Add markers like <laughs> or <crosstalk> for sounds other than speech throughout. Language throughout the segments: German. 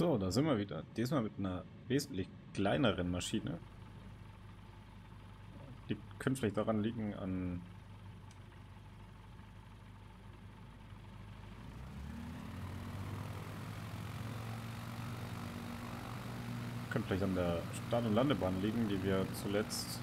So, da sind wir wieder. Diesmal mit einer wesentlich kleineren Maschine. Die könnte vielleicht daran liegen an... Könnte vielleicht an der Start- und Landebahn liegen, die wir zuletzt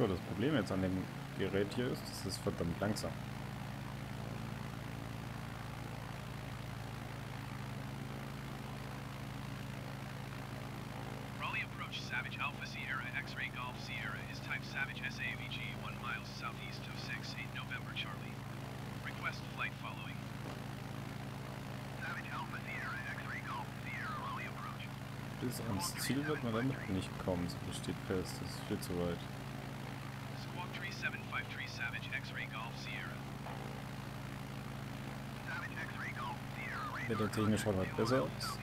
So, das Problem jetzt an dem Gerät hier ist, es ist verdammt langsam. Raleigh approach Savage Alpha Sierra X-Ray Golf Sierra is type Savage SAVG 1 miles southeast of 6 8 November Charlie. Request flight following. Savage Alpha Sierra X-Ray Golf Sierra Raleigh approach. Bis ans Ziel wird man damit nicht kommen, das steht fest, das ist viel zu weit. Wettertechnisch schaut halt besser aus.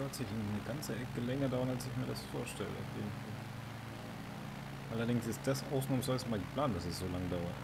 Tatsächlich eine ganze Ecke länger dauern, als ich mir das vorstelle. Allerdings ist das ausnahmsweise mal geplant, dass es so lange dauert.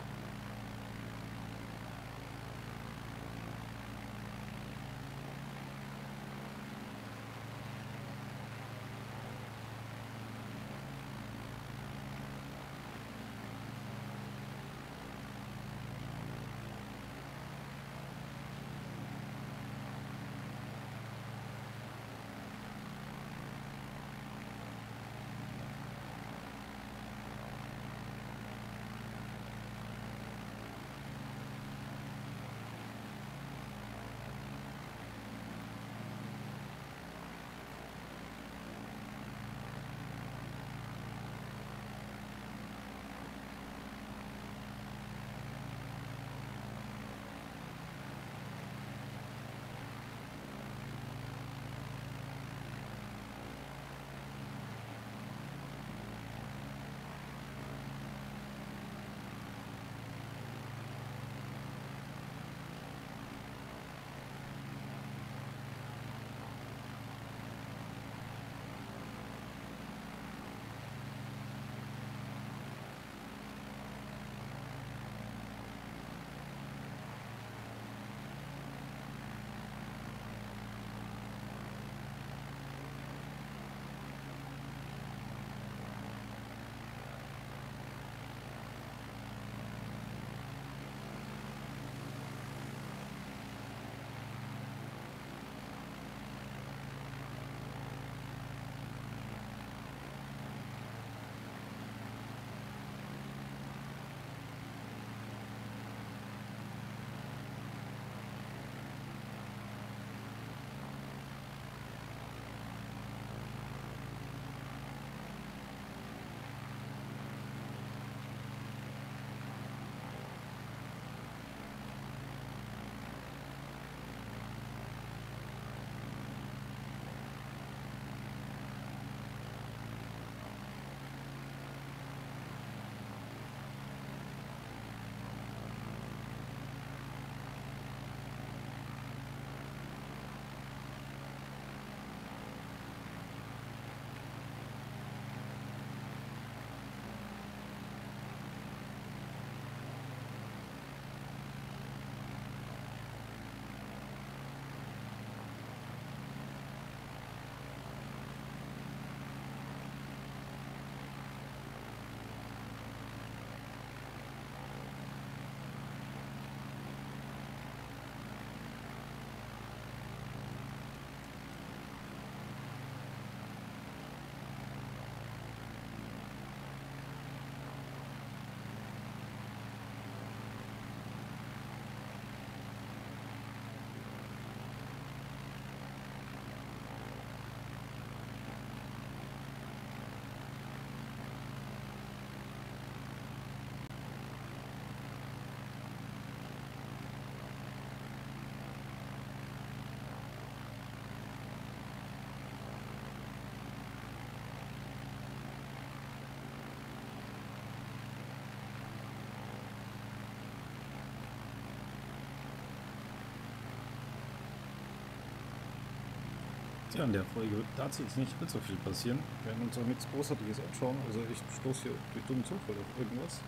Ja, in der Folge wird tatsächlich nicht allzu viel passieren. Wir werden uns auch nichts Großartiges anschauen. Also ich stoße hier durch dummen Zufall auf irgendwas.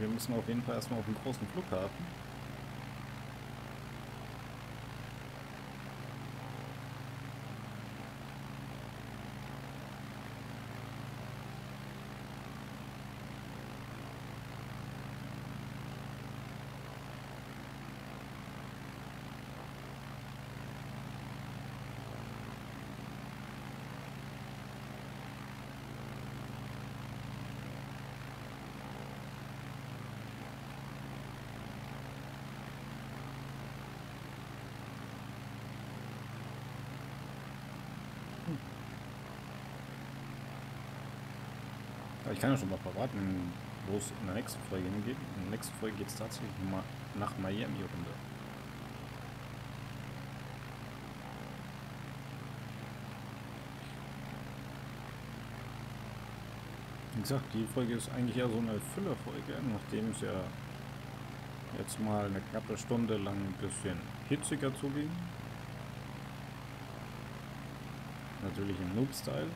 Wir müssen auf jeden Fall erstmal auf den großen Flughafen. Kann ja schon mal verraten, wo es in der nächsten Folge hingeht. In der nächsten Folge geht es tatsächlich mal nach Miami runter. Wie gesagt, die Folge ist eigentlich ja so eine Füllerfolge, nachdem es ja jetzt mal eine knappe Stunde lang ein bisschen hitziger zuging. Natürlich im Noob-Style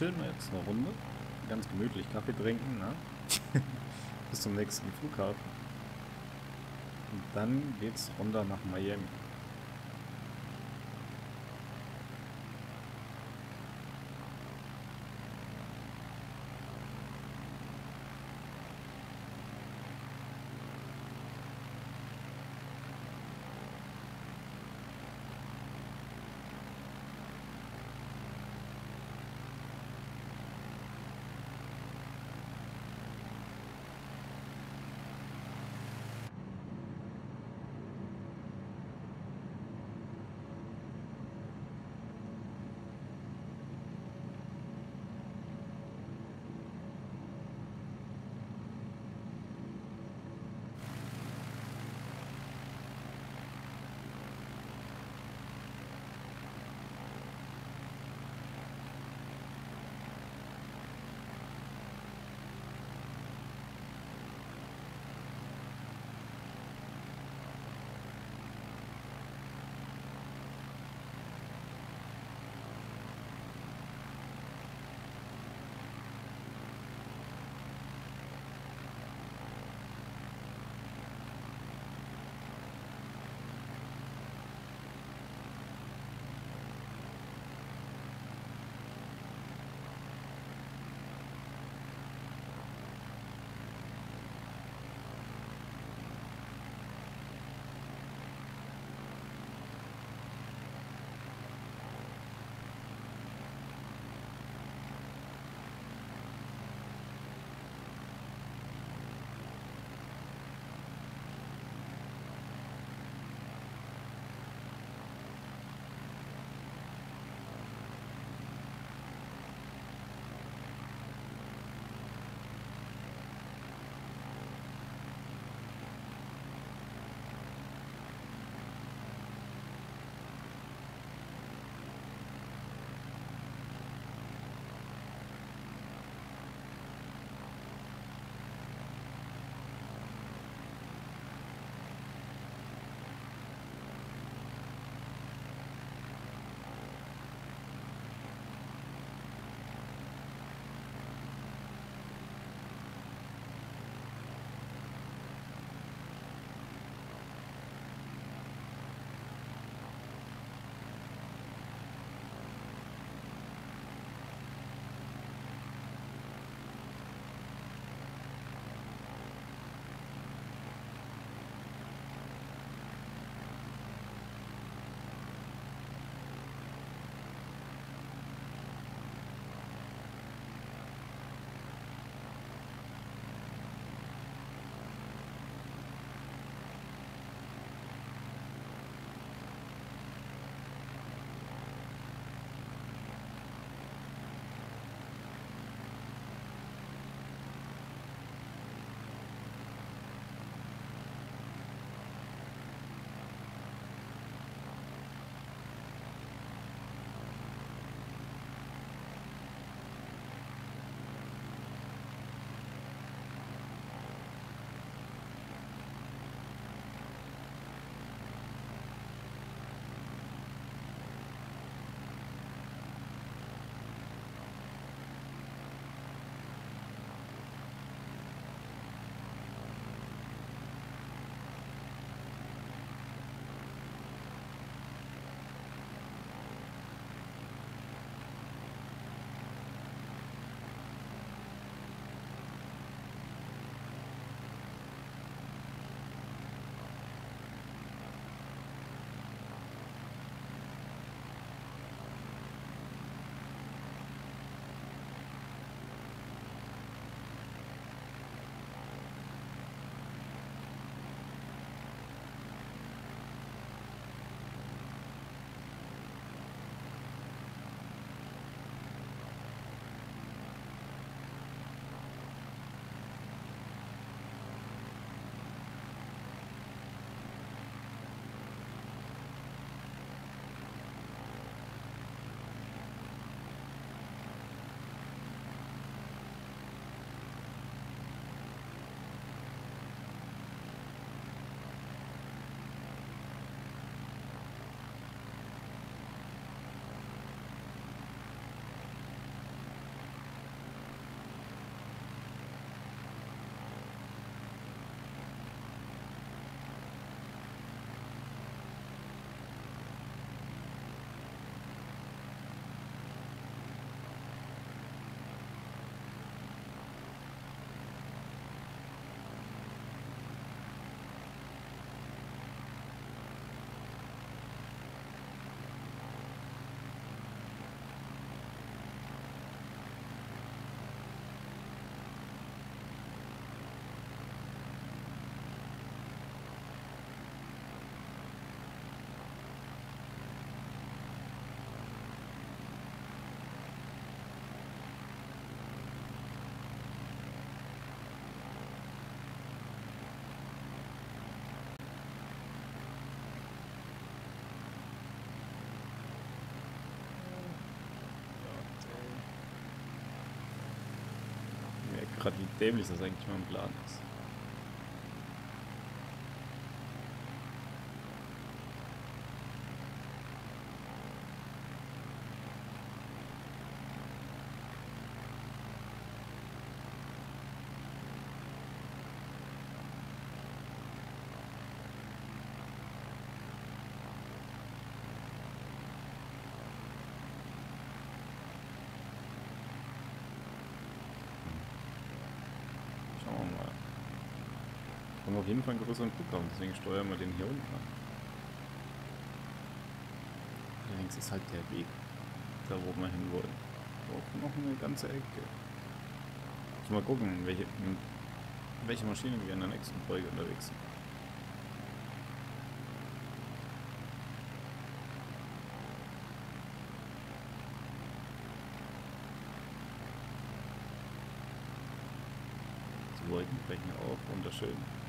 chillen wir jetzt eine Runde. Ganz gemütlich Kaffee trinken, ne? <laughs> Bis zum nächsten Flughafen. Und dann geht's runter nach Miami. Gerade, wie dämlich das eigentlich mein Plan ist. Schauen wir mal. Wir haben auf jeden Fall einen größeren Flughafen, deswegen steuern wir den hier unten an. Allerdings ist halt der Weg da, wo wir hin wollen. Auch noch eine ganze Ecke. Ich mal gucken, welche, in welche Maschine wir in der nächsten Folge unterwegs sind. Die Wolken brechen auf, wunderschön.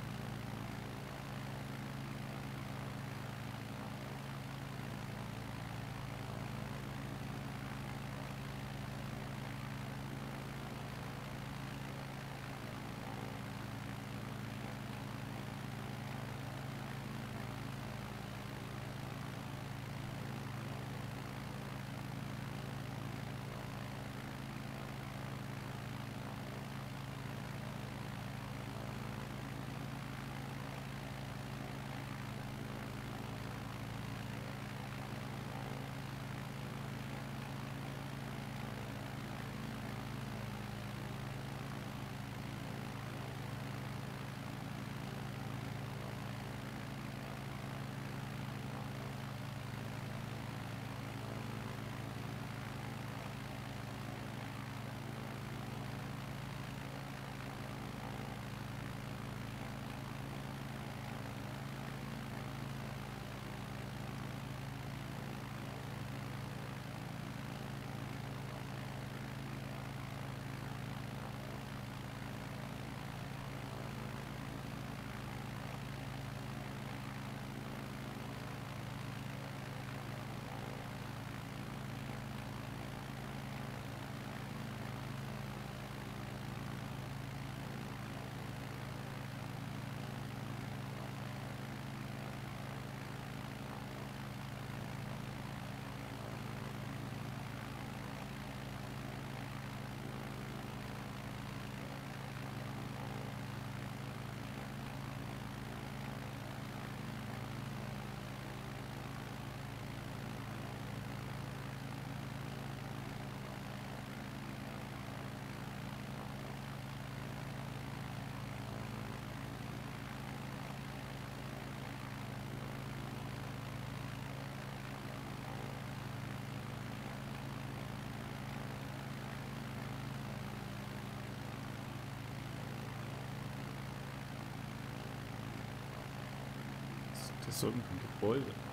Ist irgendein Gebäude.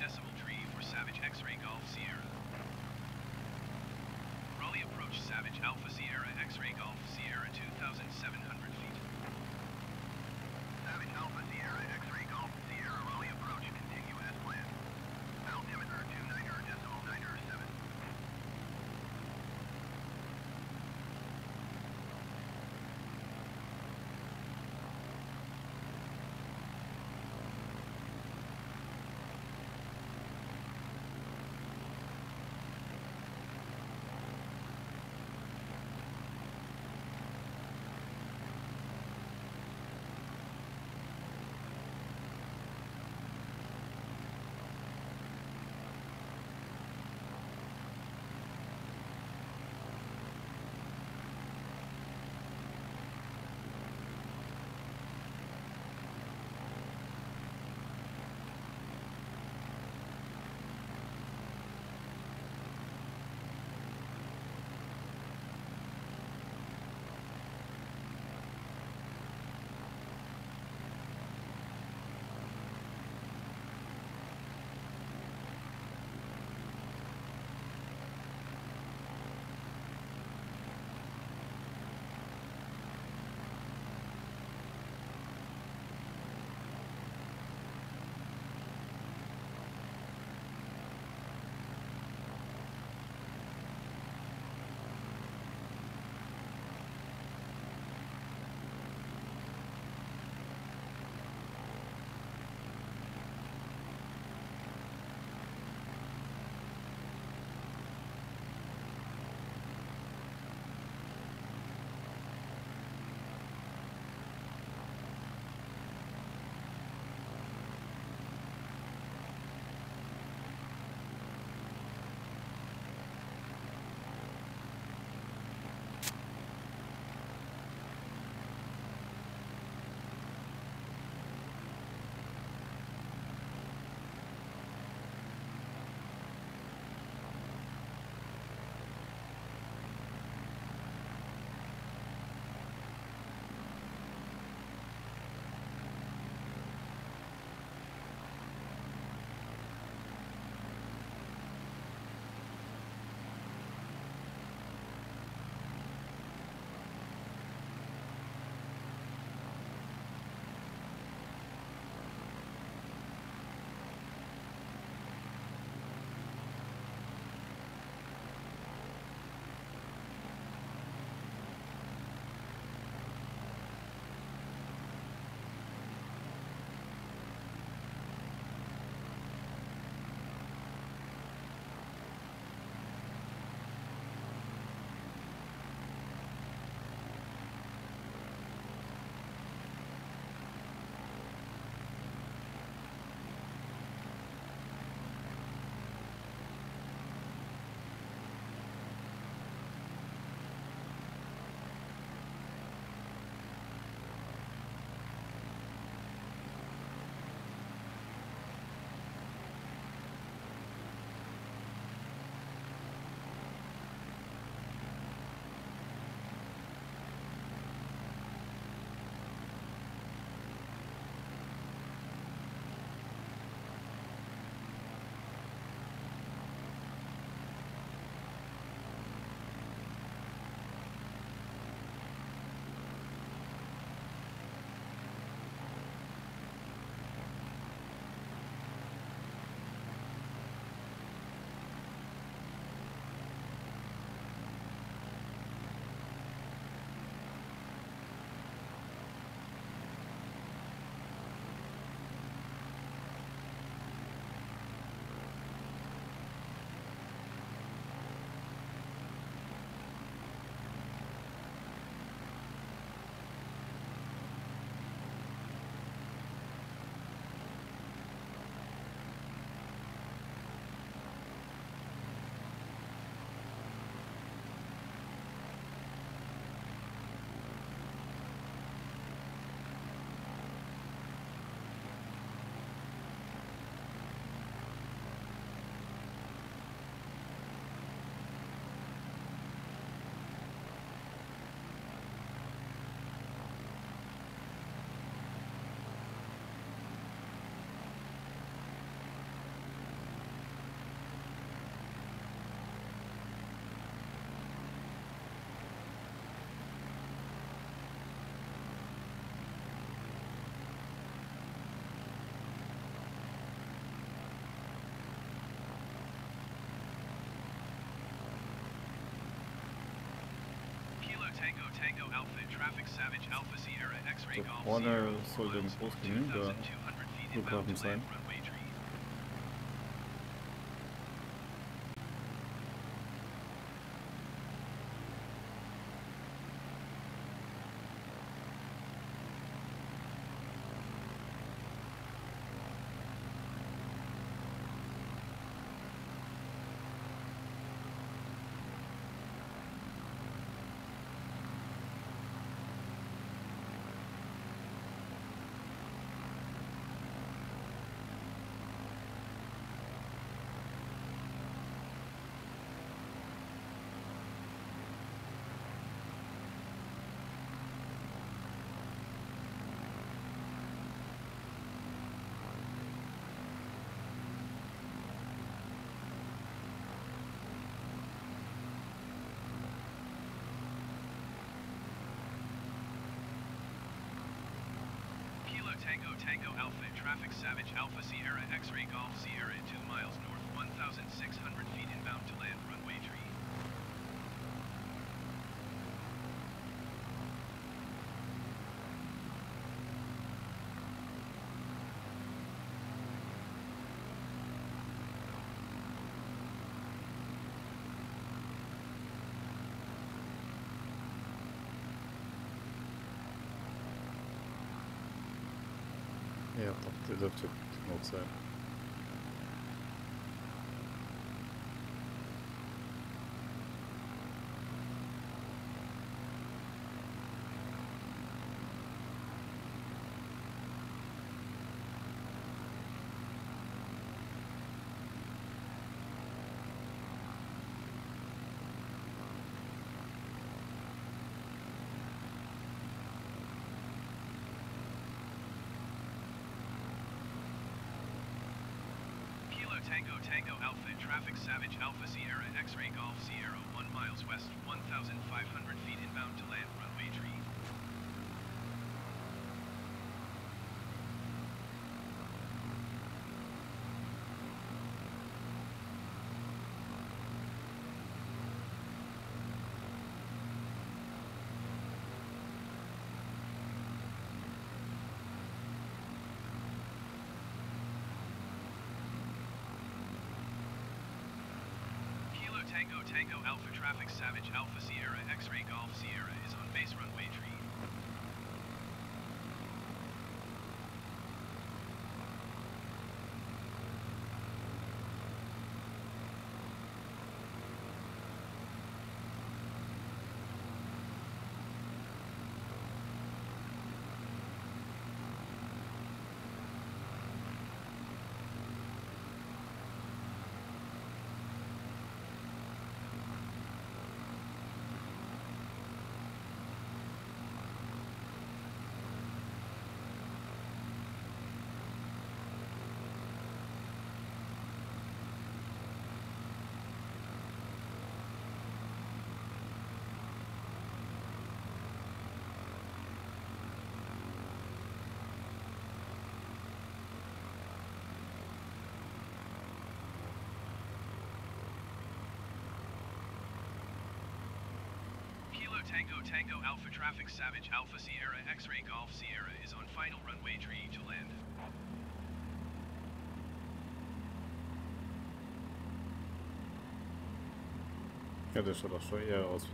Decimal tree for Savage X-Ray Golf Sierra. Raleigh approach Savage Alpha Sierra Tango Alpha Traffic Savage Alpha Sierra X-Ray Golf Sierra. Da vorne soll der Großgenüge Flughafen sein. Tango Tango Alpha, Traffic Savage Alpha Sierra, X-Ray Golf Sierra, 2 miles north, 1,600 feet inbound to land, runway tree. Ja, dat, dat zou het nog. Tango Tango Alpha, Traffic Savage Alpha Sierra, X-Ray Golf Sierra, 1 miles west, 1,500 feet inbound to land, runway tree. Kilo Tango Tango Alpha Traffic Savage Alpha Sierra X-Ray Golf Sierra is on base runway tree. Tango Tango Alpha Traffic Savage Alpha Sierra X-Ray Golf Sierra is on final runway 3 to land. Ja, det är så då, så är jag oss.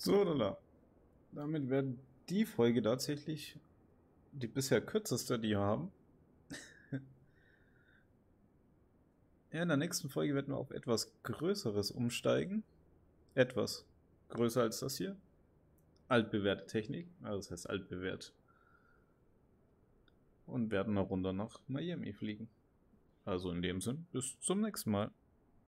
So, lala. Damit wäre die Folge tatsächlich die bisher kürzeste, die wir haben. <laughs> ja, in der nächsten Folge werden wir auf etwas Größeres umsteigen. Etwas größer als das hier. Altbewährte Technik, also das heißt altbewährt. Und werden noch runter nach Miami fliegen. Also in dem Sinn, bis zum nächsten Mal.